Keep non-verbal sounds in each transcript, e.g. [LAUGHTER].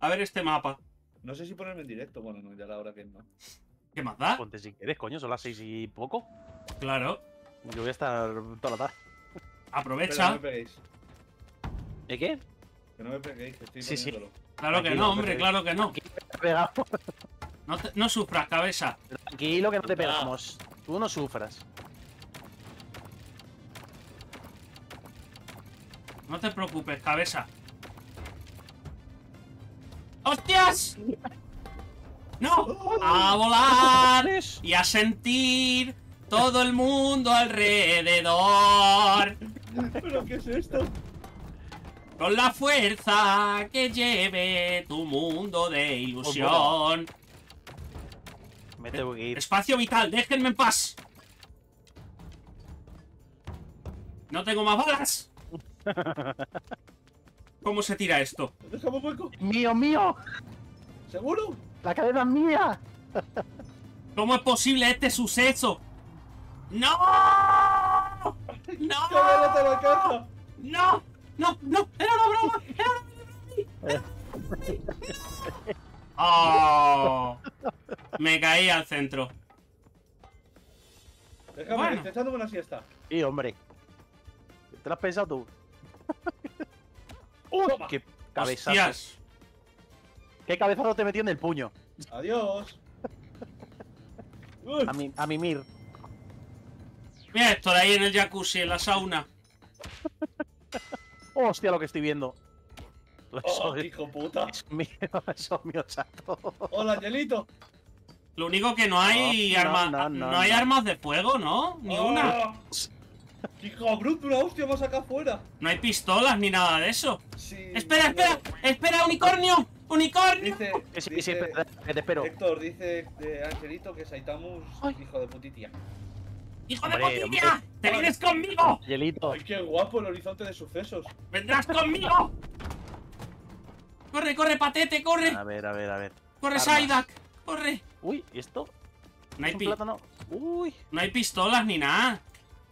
A ver este mapa. No sé si ponerme en directo. Bueno, no, ya la hora que no. ¿Qué más da? Ponte si quieres, coño, son las seis y poco. Claro. Yo voy a estar toda la tarde. Pero no Aprovecha. me peguéis. ¿Eh qué? Que no me peguéis, que estoy Sí, sí. Claro que no, hombre, claro que no. No, te- no sufras, cabeza. Tranquilo que no te pegamos. Tú no sufras. No te preocupes, cabeza. ¡Hostias! ¡No! A volar y a sentir todo el mundo alrededor. ¿Pero qué es esto? Con la fuerza que lleve tu mundo de ilusión. Me tengo que ir. Espacio vital, déjenme en paz. No tengo más balas. [LAUGHS] ¿Cómo se tira esto? Déjame un hueco. ¡Mío, mío! ¿Seguro? ¡La cadena es mía! ¿Cómo es posible este suceso? ¡No! ¡Que ¡No! caja! ¡No! ¡No! ¡No! ¡Era una broma! ¡Era una broma! ¡Oh! Me caí al centro. Déjame, Bueno. que estoy echándome una siesta. Sí, hombre. ¿Te lo has pensado tú? ¡Uy! Toma. ¡Qué cabezazo! ¡Hostias! ¿Qué cabezazo te metió en el puño? Adiós. A, mi, a mimir. Mira Héctor ahí en el jacuzzi, en la sauna. [LAUGHS] ¡Hostia, lo que estoy viendo! Eso oh, es, hijo puta. es mío, [LAUGHS] eso es mío, chato. Hola, Angelito. Lo único que no hay No, no, armas. no, No, no, hay no. armas de fuego, ¿no? Ni una. [LAUGHS] Hijo bruto, una hostia más acá afuera. No hay pistolas ni nada de eso. Sí. ¡Espera, espera! ¡Espera, unicornio! ¡Unicornio! Dice, Sí, dice espera, que te espero. Héctor, dice de Angelito que Saitamus, Ay. hijo de putitía. ¡Hijo de hombre. ¡Te vienes conmigo! Hielito. Ay, qué guapo el horizonte de sucesos. ¡Vendrás conmigo! ¡Corre, corre, patete, corre! A ver, a ver, a ver. ¡Corre. Saidak! ¡Corre! Uy, ¿y esto? No hay, ¿Es plátano? Uy. no hay pistolas ni nada.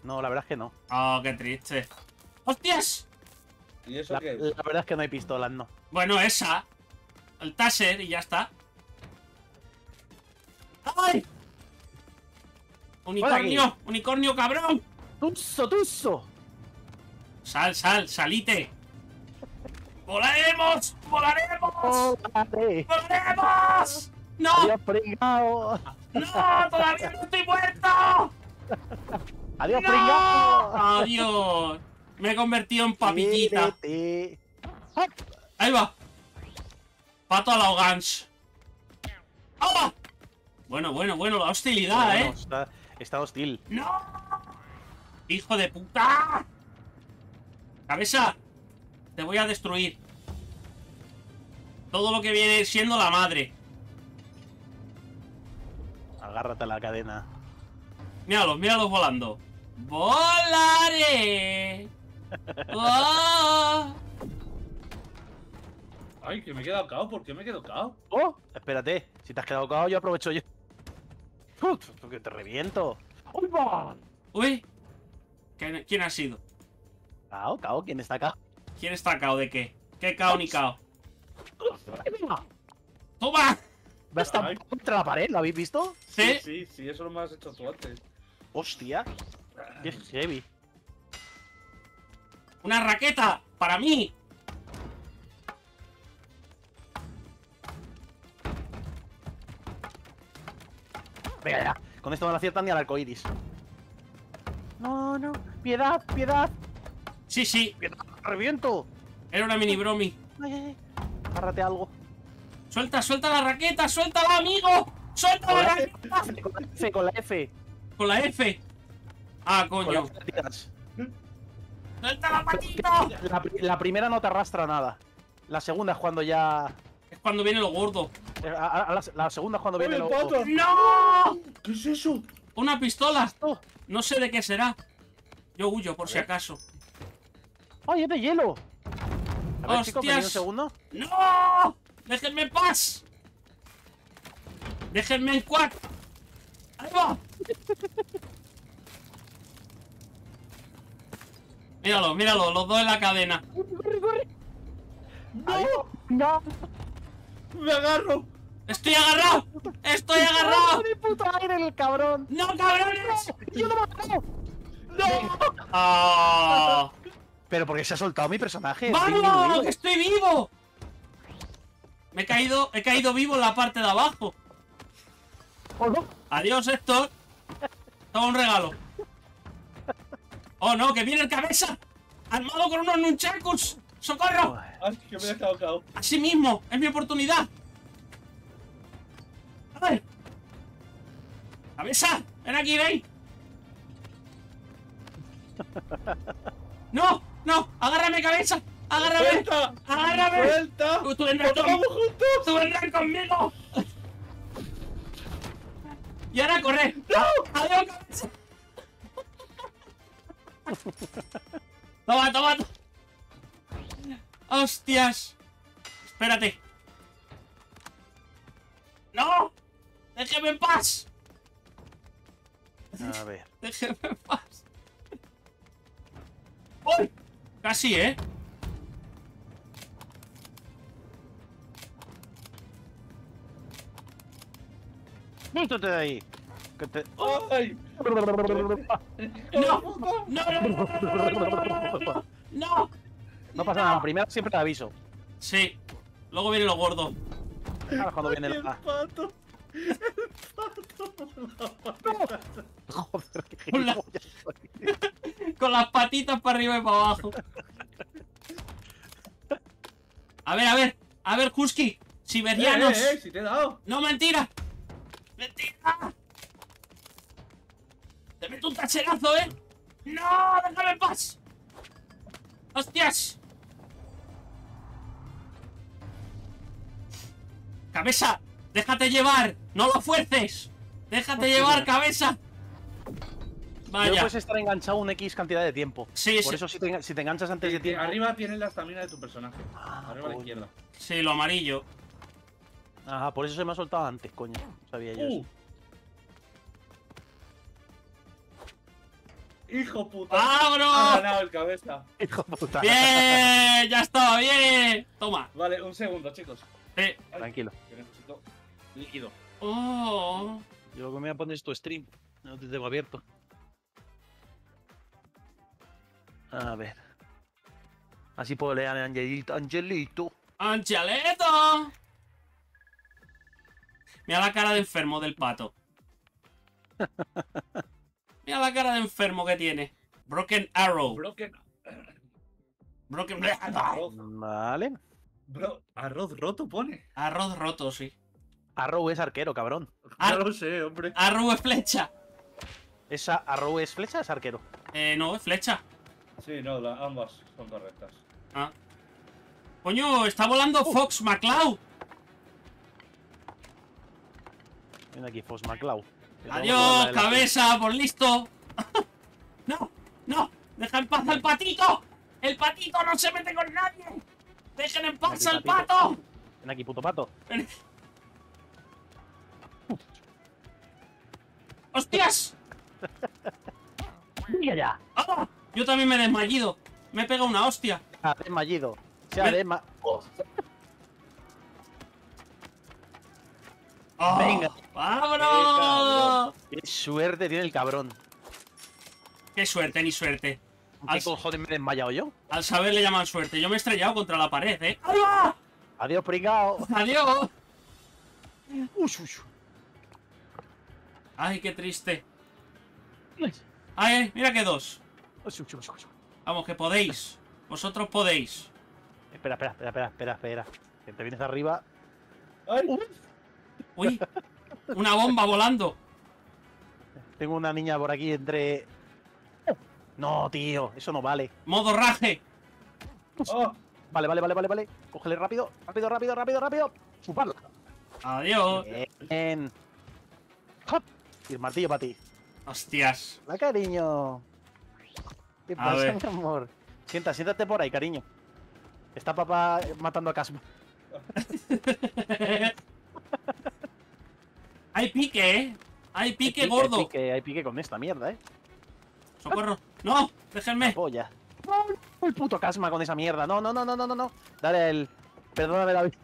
No, la verdad es que no. Oh, qué triste. ¡Hostias! ¿Y eso La, qué es? la verdad es que no hay pistolas, no. Bueno, esa. El taser y ya está. ¡Ay! ¡Unicornio! ¡Unicornio, cabrón! ¡Tuso, tuso! ¡Sal, sal, salite! ¡Volaremos! ¡Volaremos! ¡Volaremos! ¡No! ¡No! ¡Todavía no estoy muerto! [LAUGHS] ¡Adiós, ¡No! pringao! ¡Adiós! Me he convertido en papillita. Ahí va. Pato a la Ogans. ¡Ah! Bueno, bueno, bueno, la hostilidad, Bueno, ¿eh? Está, está hostil. ¡No! ¡Hijo de puta! ¡Cabeza! Te voy a destruir. Todo lo que viene siendo la madre. Agárrate a la cadena. Míralos, míralos volando. ¡Volaré! ¡Oh! Ay, que me he quedado cao. ¿Por qué me he quedado cao? ¡Oh! Espérate. Si te has quedado cao, yo aprovecho yo. ¡Uf! Que te reviento. ¡Uy, va! Uy. ¿Quién, ha sido? Cao, cao, ¿quién está acá? ¿Quién está cao de qué? ¿Qué cao ni cao? ¡Toma! Va a estar Ay. contra la pared, ¿lo habéis visto? ¿Sí? Sí, sí, eso lo has hecho tú antes. ¡Hostia! ¡Qué heavy! ¡Una raqueta! ¡Para mí! Venga ya. Con esto no le aciertan ni al arco iris. No, no. Piedad, piedad. Sí, sí. Piedad. Reviento. Era una mini bromi. Ay, ay, ay. Agárrate algo. ¡Suelta, suelta la raqueta! ¡Suéltala, amigo! Con ¡Suelta la la raqueta! Con la F, con la F. Con la F. Ah, coño. ¡Suelta la patito! La, pri- la primera no te arrastra nada. La segunda es cuando ya. Es cuando viene lo gordo. eh, a- a- a la, la segunda es cuando ¡Oye, viene el lo. pato! ¡No! ¿Qué es eso? ¡Una pistola! No sé de qué será. Yo huyo, por si acaso. ¡Ay, es de hielo! A ver, chicos, un ¡Hostias! segundo. ¡No! ¡Déjenme en paz! ¡Déjenme en cuac! ¡Ahí va! [LAUGHS] Míralo, míralo, los dos en la cadena. ¡Corre, corre! ¡No! ¡No! ¡Me agarro! ¡Estoy agarrado! ¡Estoy agarrado! ¡Ni puto aire el cabrón! ¡No, cabrones! ¡Yo he matado! ¡No! ¡Ah! Pero porque se ha soltado mi personaje. ¡Vamos! ¡Que estoy vivo! Me he caído, he caído vivo en la parte de abajo. ¿O no? Adiós, Héctor. Toma un regalo. ¡Oh, no! ¡Que viene el cabeza! ¡Armado con unos nunchakus! ¡Socorro! ¡Ay, que me he! Así mismo, es mi oportunidad. ¡Ay! ¡Cabeza! ¡Ven aquí, ven! ¡No! ¡No! ¡Agárrame, cabeza! ¡Agárrame! ¡Suelta! ¡Agárrame! ¡Suelta! Tú, vendrás ¡Nos con- vamos juntos! ¡Tú vendrás conmigo! ¡Y ahora corre! ¡No! ¡Adiós, cabeza! [LAUGHS] ¡Toma, toma! ¡Hostias! Espérate. ¡No! ¡Déjeme en paz! A ver. [LAUGHS] ¡Déjeme en paz! ¡Uy! Casi, ¿eh? ¡Quítate de ahí! Que te... ¡Ay! ¡No! ¡No! ¡No, no, no, no, no, no! ¡No! No pasa nada, primero siempre te aviso. Sí. Luego viene lo gordo. Ahora cuando viene ¡El pato! Joder, qué Hola. gilipollas soy. Con las patitas para arriba y para abajo. A ver, a ver. A ver, Husky. ¡Eh, Siberianos. eh, eh! ¡Si te he dado! No, mentira. Mentira. Te meto un tacherazo, ¿eh? No, déjame en paz. Hostias. Cabeza, déjate llevar. No lo fuerces. Déjate llevar, cabeza. Vaya. puedes estar enganchado un X cantidad de tiempo. Sí, Por sí. eso si te, si te enganchas antes de tiempo... arriba tienes la estamina de tu personaje. Ah, Arriba a la izquierda. Sí, lo amarillo. Ajá, por eso se me ha soltado antes, coño. No sabía yo ¡Uh! eso. ¡Hijo puta! Ah, Ha ¡Vámonos! ganado el cabeza. Hijo de puta. ¡Bien! ¡Ya estaba bien! Toma. Vale, un segundo, chicos. Eh. Ay, Tranquilo. Que necesito líquido. Oh. Yo lo que me voy a poner es tu stream. No te tengo abierto. A ver. Así puedo leer a Angelito. Angelito. ¡Anchaleto! Mira la cara de enfermo del pato. [LAUGHS] Mira la cara de enfermo que tiene. Broken Arrow. Broken. Broken. Vale. Bro, arroz roto pone. Arroz roto, sí. Arrow es arquero, cabrón. Ar- No lo sé, hombre. Arrow es flecha. Esa Arrow es flecha, es arquero. Eh, no, es flecha. Sí, no, la- ambas son correctas. Ah. Coño, está volando Fox McCloud. Ven aquí, Fox McCloud. Adiós, cabeza, por listo. [LAUGHS] no, no, deja en paz al patito. El patito no se mete con nadie. Dejen en paz Aquí, al patito. pato. Ven aquí, puto pato. Ven. [LAUGHS] ¡Hostias! [LAUGHS] ¡Mira ya! ¡Ah! Yo también me he desmayido. Me he pegado una hostia. Ha desmayido. Se ha Ven. desma... ¡Ah! Venga. ¡Vámonos! Qué suerte tiene el cabrón. ¡Qué suerte, ni suerte! ¿Qué Al, cojones me he desmayado yo? al saber le llaman suerte. Yo me he estrellado contra la pared, ¿eh? ¡Ahí va! Adiós, pringao. ¡Adiós! Ush, ush. ¡Ay, qué triste! ¡Ay, mira que dos! Ush. Vamos, que podéis. Vosotros podéis. Espera, espera, espera, espera, espera, espera. Que te vienes arriba. ¡Ay! ¡Uy! [LAUGHS] Una bomba volando. Tengo una niña por aquí entre. No, tío, eso no vale. Modo raje. ¡Oh! Vale, vale, vale, vale, vale. Cógele rápido, rápido, rápido, rápido, rápido. Chuparla. Adiós. Bien. Hop. Y el martillo para ti. Hostias. La cariño. ¿Qué A pasa, ver. mi amor? Sienta, siéntate por ahí, cariño. Está papá matando a Casmo. [LAUGHS] Hay pique, ¿eh? Hay pique Hay gordo. Hay pique, hay pique con esta mierda, eh. Socorro. No, déjenme. Polla. El puto Casma con esa mierda. No, no, no, no, no, no, no. Dale el. Perdóname la vida.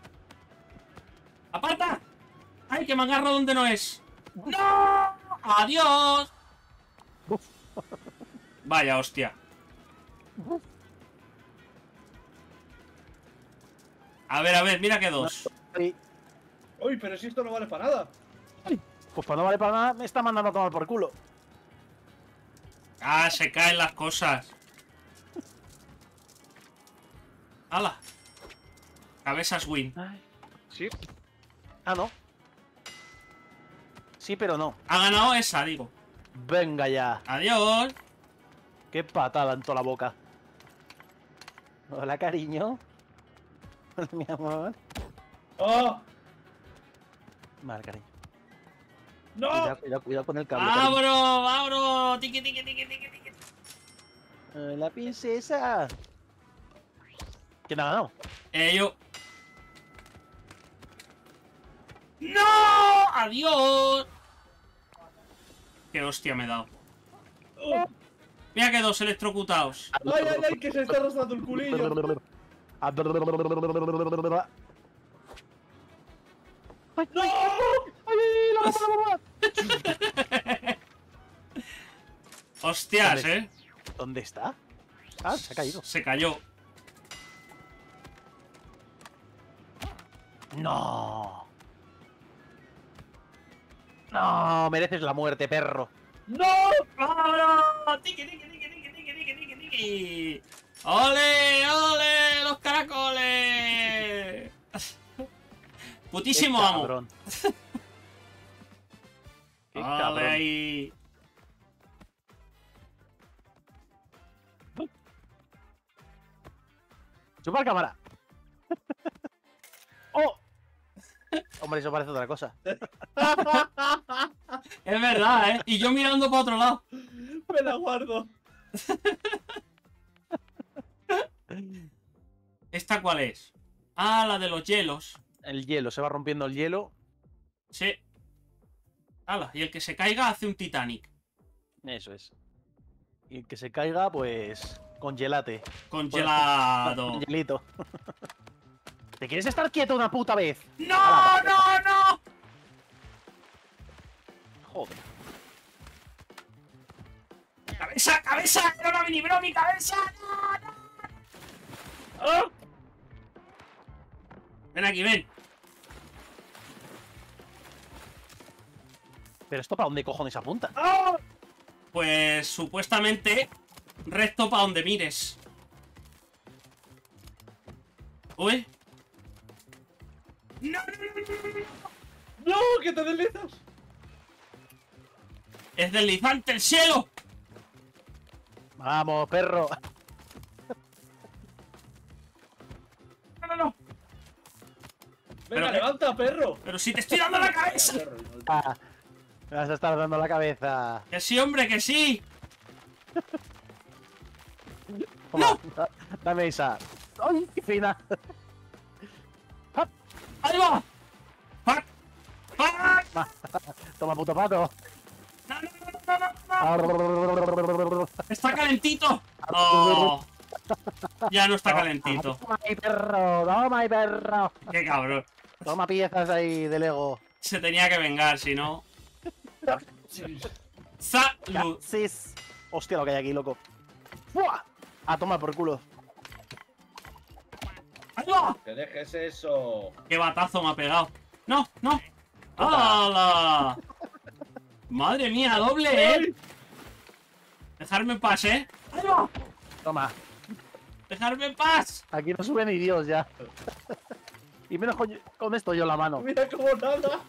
¡Aparta! ¡Ay, que me agarro donde no es! ¡No! ¡Adiós! [LAUGHS] Vaya hostia. A ver, a ver, mira que dos. Ay, Uy, pero si esto no vale para nada. Pues para no vale para nada, me está mandando a tomar por culo. Ah, se caen las cosas. ¡Hala! Cabezas win. Sí. Ah, no. Sí, pero no. Ha ganado esa, digo. Venga ya. Adiós. Qué patada en toda la boca. Hola, cariño. [LAUGHS] Hola, mi amor. ¡Ah! Vale, cariño. ¡No! Cuidado, cuidado, cuidado con el cable. ¡Vámonos! ¡Vámonos! ¡Tiki, tiki, tiki, tiki, tiki! Hola, princesa. ¿Quién ha ganado? Eh, yo. ¡No! ¡Adiós! ¡Qué hostia me he dado! ¡Oh! Mira que dos electrocutados. ¡Ay, ay, ay! Que se está rozando el culillo. [LAUGHS] ¡No! [LAUGHS] Hostias, eh. ¿Dónde está? Ah, se ha caído. Se cayó. No. No, mereces la muerte, perro. ¡No! ¡Vámonos! ¡Tiki, tiki, tiki, tiki, tiki, tiki, tiki, tiki! ¡Ole, ole! ¡Los caracoles! Putísimo amo. [LAUGHS] Qué Ole cabrón. ahí. Chupar cámara. [LAUGHS] ¡Oh! Hombre, eso parece otra cosa. [LAUGHS] Es verdad, ¿eh? Y yo mirando para otro lado. Me la guardo. [LAUGHS] ¿Esta cuál es? Ah, la de los hielos. El hielo, se va rompiendo el hielo. Sí. Hala, y el que se caiga hace un Titanic. Eso es. Y el que se caiga, pues. Congelate. Congelado. Hielito. [LAUGHS] ¿Te quieres estar quieto una puta vez? ¡No, no, no! Joder. ¡Cabeza, cabeza! ¡Era una mini bromi, cabeza! ¡No, no! ¡Ah! Ven aquí, ven. ¿Pero esto para dónde cojones apunta? Pues supuestamente recto para donde mires. Uy. No, no, no, no, no, no. ¡No! ¡Que te deslizas! Es deslizante el cielo. Vamos, perro. No, no, no. ¡Venga, Pero- levanta, perro! Pero si te estoy dando la cabeza. Ah, me vas a estar dando la cabeza. Que sí, hombre, que sí. [LAUGHS] Toma, da- Dame esa. ¡Ay, qué fina! [LAUGHS] ¡Ahí va! [LAUGHS] Toma, puto pato. ¡No, no, no, no, no, no! ¡Está calentito! Oh. Ya no está calentito. Toma, mi perro. Toma, mi perro. Qué cabrón. Toma piezas ahí de Lego. Se tenía que vengar, si no. ¡Salud! Sis. Hostia, lo que hay aquí, loco. ¡Fua! A tomar por culo. ¡Ahí va! ¡Que dejes eso! ¡Qué batazo me ha pegado! ¡No, no! ¡Hala! ¡Madre mía, doble, eh! Dejarme en paz, ¿eh? ¡Ahí va! Toma. ¡Dejarme en paz! Aquí no sube ni Dios ya. [LAUGHS] Y menos con, con esto yo en la mano. ¡Mira cómo nada!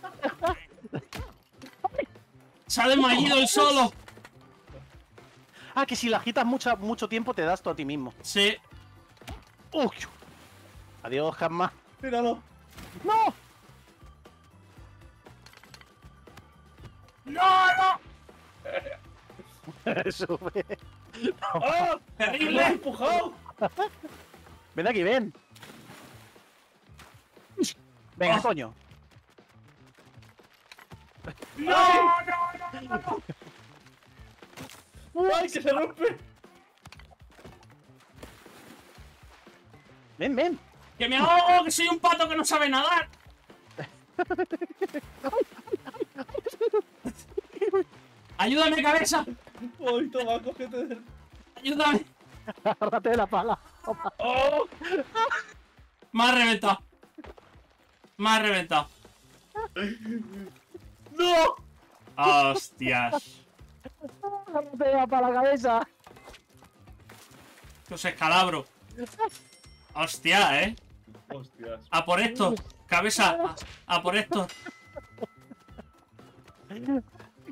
¡Se ha desmayido el solo! Ah, que si la agitas mucha, mucho tiempo te das tú a ti mismo. Sí. Uy. Adiós, Jasma. ¡Míralo! ¡No! ¡No, no! Sube. ¡Me has ¡Terrible! empujado! Ven aquí, ven. Venga, Oh. coño. ¡No, no, no, no! no! ¡Ay, que se rompe! Ven, ven. ¡Que me ahogo! ¡Que soy un pato que no sabe nadar! ¡Ayúdame, cabeza! Uy, toma, cógete del... ¡Ayúdame! Agárrate de la pala. ¡Oh! Me ha reventado. Me ha reventado. ¡No! ¡Hostias! Agárrate de la cabeza. Los escalabro. Hostia, ¿eh? Hostias. A por esto. Cabeza. A, a por esto.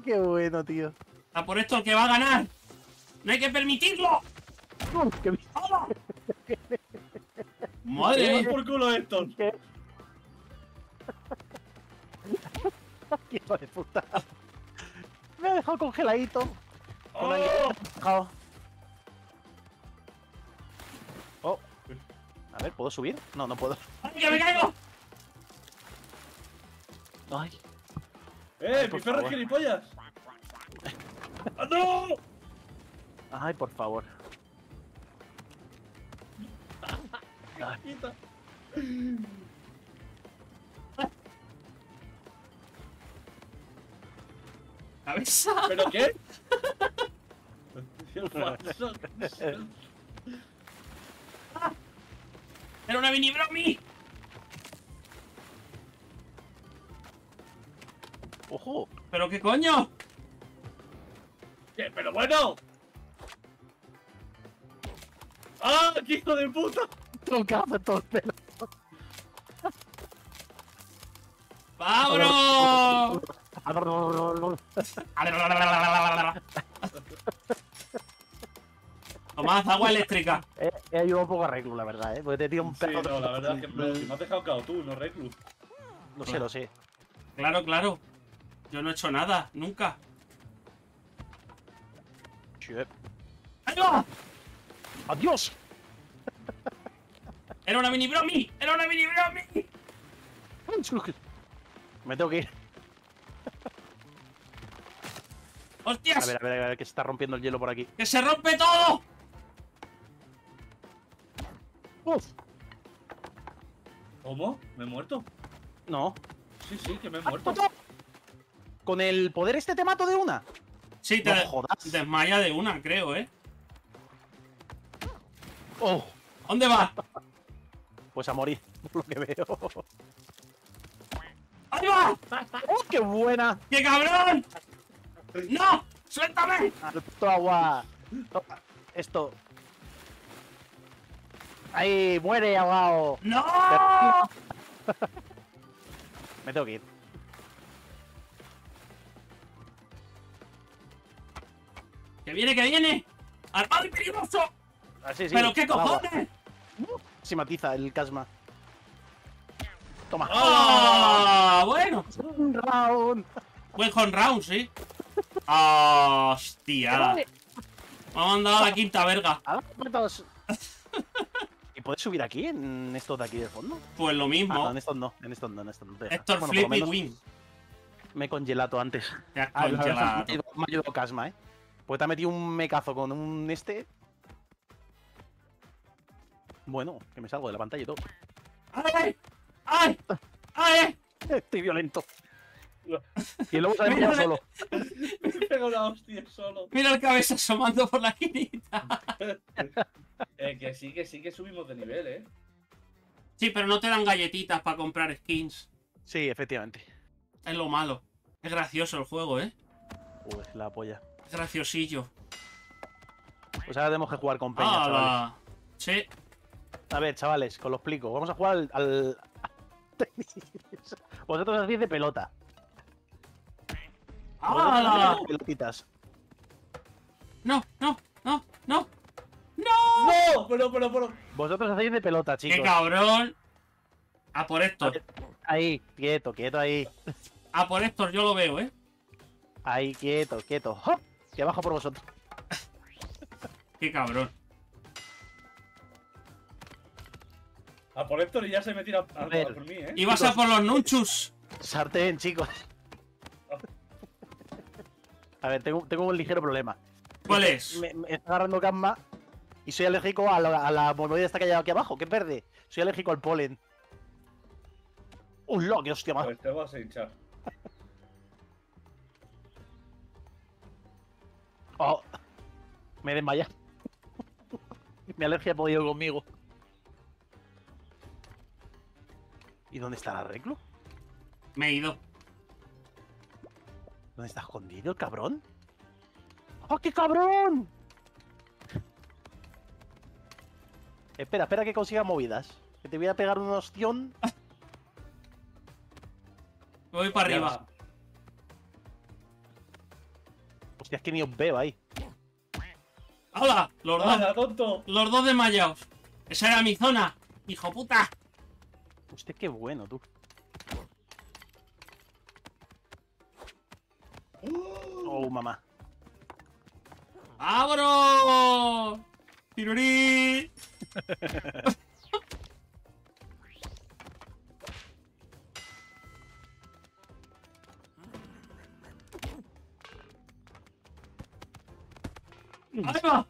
Qué bueno, tío. A por esto el que va a ganar. ¡No hay que permitirlo! Uy, qué. [LAUGHS] Madre mía. por culo estos! ¿Qué? Hijo de puta. Me ha dejado congeladito. Con la ¡Oh! Oh. A ver, ¿puedo subir? No, no puedo. ¡Ay, que me caigo! Ay. ¡Eh, por mi perro es favor. gilipollas! ¡Ah, no! Ay, por favor. Quita. ¡Cabeza! [LAUGHS] ¿Pero qué? [LAUGHS] ¡Era una mini bromi! ¡Ojo! ¿Pero qué coño? ¿Qué? ¡Pero bueno! ¡Ah, qué hijo de puta! Troncazo en todo el. [LAUGHS] Tomás, agua eléctrica. He, he ayudado un poco a Reclu, la verdad, ¿eh? Porque te tira un Sí, no, la verdad es que me, me has dejado cao tú, no reclus. Lo sé, lo sé. Claro, claro. Yo no he hecho nada, nunca. Chue. ¡Ahí va! ¡Adiós! ¡Era una mini bromi! ¡Era una mini bromi! [LAUGHS] Me tengo que ir. A ¡Hostias! ver, a ver, a ver, que se está rompiendo el hielo por aquí. ¡Que se rompe todo! ¡Uf! ¿Cómo? ¿Me he muerto? No. Sí, sí, que me he muerto. ¿Con el poder este te mato de una? Sí, te No jodas. desmaya de una, creo, ¿eh? ¡Oh! ¿Dónde va? [LAUGHS] Pues a morir, [LAUGHS] por lo que veo. ¡Ahí va! ¡Oh, qué buena! ¡Qué cabrón! ¡No! ¡Suéltame! Harto agua. Toma, Esto. ¡Ahí! ¡Muere, ahogado! ¡No! [LAUGHS] Me tengo que ir. ¡Que viene, que viene! ¡Armado y peligroso! Ah, sí, sí, ¿Pero qué al cojones? Se matiza el casma. Toma. ¡Ah! Bueno. Un round. Buen home round, sí. ¡Hostia! Me ha mandado a la quinta verga. Ah. [LAUGHS] ¿Y puedes subir aquí, en estos de aquí del fondo? Pues lo Ah, no, mismo. en estos no, en estos no, en estos no. Héctor Bueno, Flip y Win. Me he congelato antes. Te has Ah, me ha congelado. ayudado- me ha ayudado Casma, eh. Porque te ha metido un mecazo con un este. Bueno, que me salgo de la pantalla y todo. ¡Ay! ¡Ay! ¡Ay! [LAUGHS] Estoy violento. Y luego se ha Mira, pillado solo. [LAUGHS] Me he pegado una hostia solo. Mira el cabeza asomando por la esquinita. [LAUGHS] Eh, que sí, que sí, que subimos de nivel, eh. Sí, pero no te dan galletitas para comprar skins. Sí, efectivamente. Es lo malo. Es gracioso el juego, ¿eh? Uy, la polla. Es graciosillo. Pues ahora tenemos que jugar con Peña, chavales. Sí. A ver, chavales, os lo explico. Vamos a jugar al. al... [LAUGHS] Vosotros hacéis de pelota. De pelotitas. No, no, no, no. ¡No! ¡No! Pero, pero, pero. Vosotros hacéis de pelota, ¡Qué chicos. cabrón! A por esto. Ahí, quieto, quieto ahí. A por esto yo lo veo, ¿eh? Ahí, quieto, quieto. ¡Hop! Que bajo por vosotros. ¡Qué cabrón! A por Héctor y ya se me tira a, a- A ver. por mí, eh. Y vas a por los nunchus. Sartén, chicos. A ver, tengo, tengo un ligero problema. ¿Cuál es? Me, me está agarrando gamma y soy alérgico a la, a la movida esta que hay aquí abajo, que es verde. Soy alérgico al polen. Un lo, que hostia, madre. Pues te vas a hinchar. [LAUGHS] Oh, me he desmayado. [LAUGHS] Mi alergia ha podido conmigo. ¿Y dónde está la reclu? Me he ido. ¿Dónde está escondido el cabrón? ¡Oh, qué cabrón! Espera, espera que consiga movidas. Que te voy a pegar un ostión. Me voy para arriba. Hostia, es que ni os veo ahí. ¡Hola! Los dos, ¡Hala, tonto! los dos desmayados. Esa era mi zona. ¡Hijo puta! Hostia, qué bueno, tú. Oh, mamá. ¡Abro! ¡Tirurí! ¡Ahí va!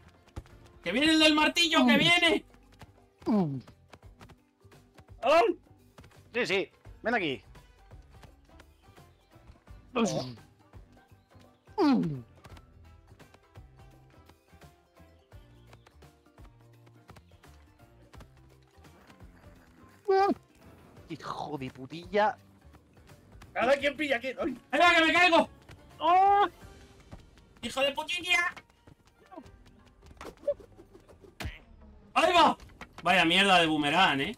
¡Que viene el del martillo! ¡Que viene! Sí, sí. Ven aquí. Hijo de putilla. ¡Ahora quién pilla quién! ¡Ay! ¡Ahí va, que me caigo! ¡Oh! ¡Hijo de putilla! ¡Ahí va! Vaya mierda de boomerang, ¿eh?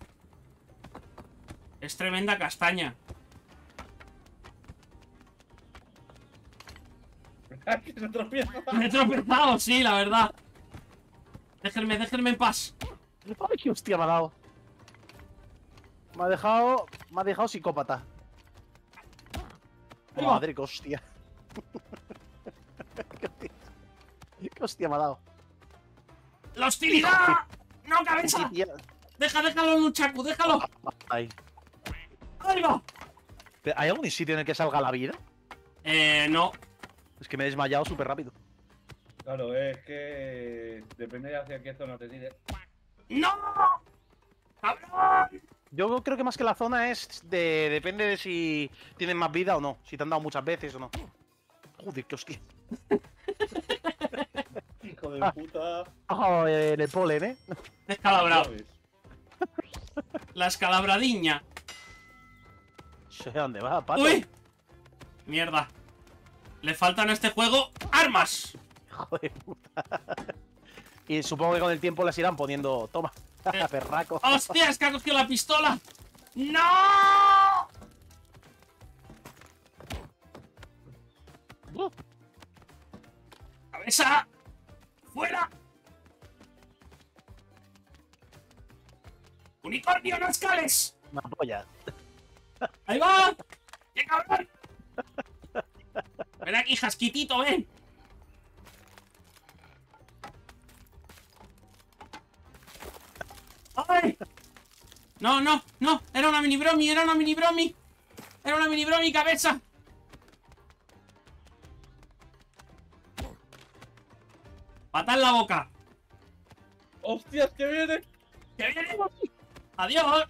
Es tremenda castaña. Me he tropezado, sí, la verdad. Déjenme, déjenme en paz. ¡Ay, qué hostia me ha dado! Me ha dejado. Me ha dejado psicópata. Ahí va. Madre, qué hostia. [LAUGHS] qué hostia. Me ha dado. ¡La hostilidad! ¡No, cabeza! ¡Deja, déjalo, Luchaku, déjalo! Ay. ¡Ahí va! ¿Hay algún sitio en el que salga la vida? Eh, no. Es que me he desmayado súper rápido. Claro, es que depende de hacia qué zona te tires. ¡No! ¡Cabrón! Yo creo que más que la zona es de. Depende de si tienen más vida o no. Si te han dado muchas veces o no. Joder, qué hostia. ¡Hijo de puta! Ojo en el polen, eh. Descalabrado. La escalabradiña. Sé dónde va, pato. ¡Uy! Mierda. Le faltan a este juego armas. Hijo de puta. Y supongo que con el tiempo las irán poniendo. Toma. [LAUGHS] perraco. ¡Hostia! Es que ha cogido la pistola. ¡No! Uh, ¡Cabeza! ¡Fuera! ¡Unicornio, no escales! Una polla. ¡Ahí va! ¡Qué cabrón! [LAUGHS] Ven aquí, jasquitito, ven. No, no, no. Era una mini bromi, era una mini bromi. Era una mini bromi, cabeza. Pata en la boca. ¡Hostias, que viene! ¡Que viene! ¡Adiós!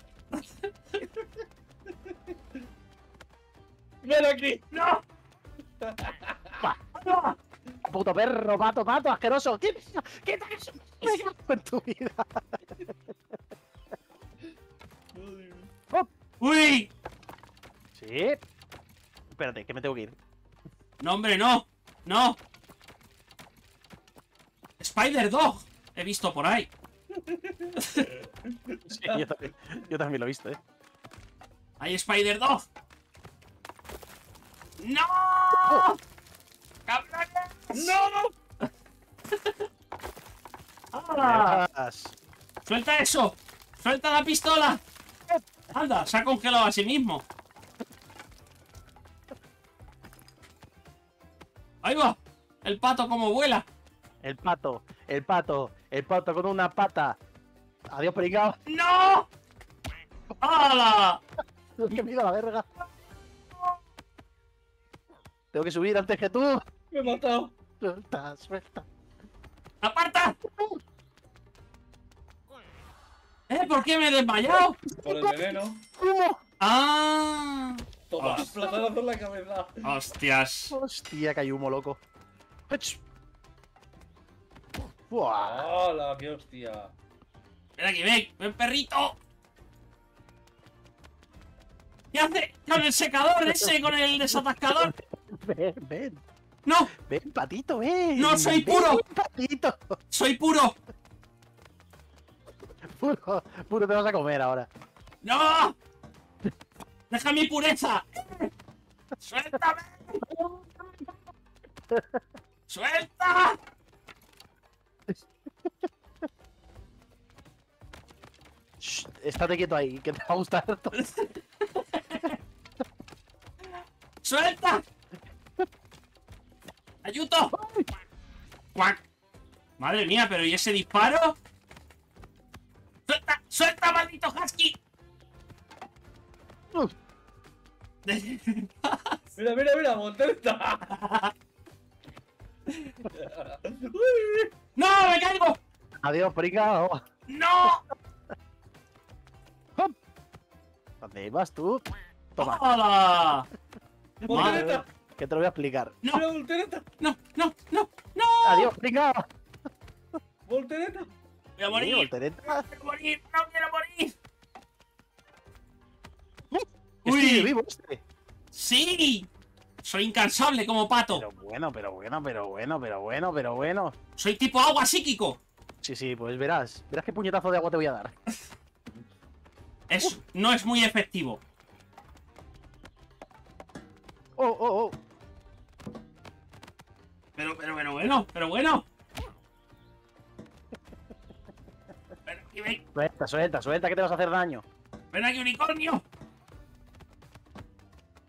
¡Ven aquí! ¡No! ¡No! Puto perro, pato, pato, asqueroso. ¿Qué? ¿Qué tal eso? En tu vida. ¡Uy! Sí. Espérate, que me tengo que ir. No, hombre, no. No. Spider Dog. He visto por ahí. [LAUGHS] Sí, yo, también, yo también lo he visto, eh. Hay Spider Dog. ¡No! [LAUGHS] ¡Cabrones! ¡No! [LAUGHS] ¡Suelta eso! ¡Suelta la pistola! Anda, se ha congelado a sí mismo. Ahí va. El pato como vuela. El pato, el pato, el pato con una pata. Adiós, pringao. ¡No! ¡Hala! Que me he ido a la verga. Tengo que subir antes que tú. ¡Me he matado! Suelta, suelta. ¡Aparta! ¿Eh? ¿Por qué me he desmayado? Por el veneno. ¿Cómo? ¡Ah! Toma, en la cabeza. ¡Hostias! Hostia, que hay humo, loco. ¡Hala, qué hostia! ¡Ven aquí, ven! ¡Ven, perrito! ¿Qué hace con el secador ese, con el desatascador? Ven, ven. ¡No! Ven, patito, ven. No, soy Ven, puro. patito. ¡Soy puro! Puro, puro te vas a comer ahora. ¡No! ¡Deja mi pureza! ¡Suéltame! ¡Suelta! Shh, estate quieto ahí, que te va a gustar. ¡Suelta! ¡Ayuto! ¡Cuac! Madre mía, pero ¿y ese disparo? Voltereta. [LAUGHS] ¡No! ¡Me caigo! Adiós, pringao. ¡No! ¿Dónde vas tú? Toma, ¡Hola! Voltereta. que te lo voy a explicar. ¡No! Mira, voltereta. ¡No! ¡No! ¡No! ¡No! Adiós, pringao. Voltereta. ¡Voy a Sí, morir! voltereta. ¡Quiero morir! ¡No quiero morir! Estoy ¡Uy! vivo este. ¡Sí! Soy incansable como pato. Pero bueno, pero bueno, pero bueno, pero bueno, pero bueno. Soy tipo agua psíquico. Sí, sí, pues verás. Verás qué puñetazo de agua te voy a dar. [LAUGHS] Es, no es muy efectivo. Oh, oh, oh. Pero, pero, pero bueno, pero bueno. Ven [LAUGHS] ven, Suelta, suelta, suelta, que te vas a hacer daño. ven aquí, unicornio.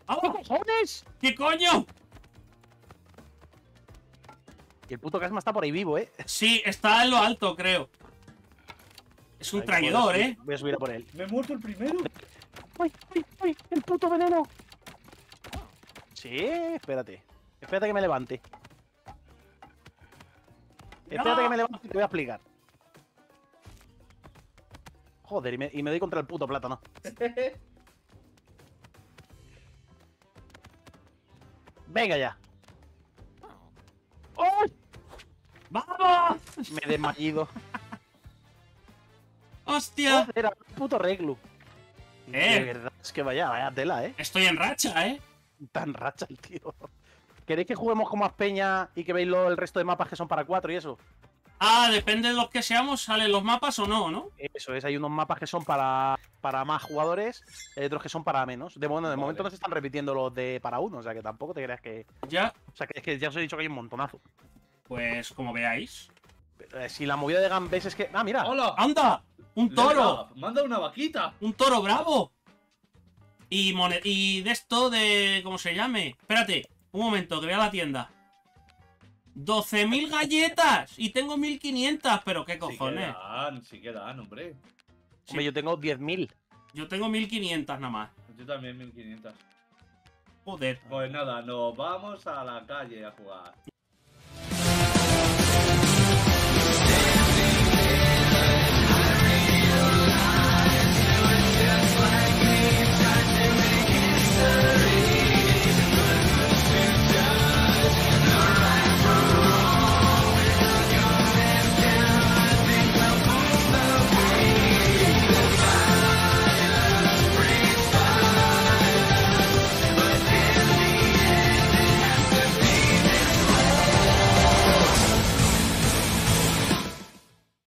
¿Qué ¡Vamos! cojones? ¿Qué coño? Y el puto Casma está por ahí vivo, ¿eh? Sí, está en lo alto, creo. Es un Ay, traidor, ¿eh? Voy a subir a por él. Me he muerto el primero. ¡Ay, ay, ay! ¡El puto veneno! Sí, espérate. Espérate que me levante. Espérate No. que me levante y te voy a explicar. Joder, y me, y me doy contra el puto plátano. [LAUGHS] Venga ya. ¡Ay! ¡Vamos! Me he desmayido. ¡Hostia! Era un puto reglu. Eh. De verdad, es que vaya, vaya tela, ¿eh? Estoy en racha, ¿eh? Tan racha el tío. ¿Queréis que juguemos con más peña y que veis lo- el resto de mapas que son para cuatro y eso? Ah, depende de los que seamos, salen los mapas o no, ¿no? Eso es, hay unos mapas que son para, para más jugadores, hay otros que son para menos. De, bueno, de Vale. momento no se están repitiendo los de para uno, o sea que tampoco te creas que. Ya, O sea que es que ya os he dicho que hay un montonazo. pues como veáis. Pero, eh, si la movida de Gambés es que. ¡Ah, mira! ¡Hola! ¡Anda! ¡Un toro! Manda una vaquita. ¡Un toro bravo! Y, y de esto de... ¿Cómo se llame? Espérate, un momento, que voy a la tienda. 12.000 galletas y tengo 1.500, pero qué Sí cojones. quedan, sí quedan, hombre. Hombre, yo tengo 10.000. Yo tengo 1.500 nada más. Yo también 1500. Joder. Pues nada, nos vamos a la calle a jugar.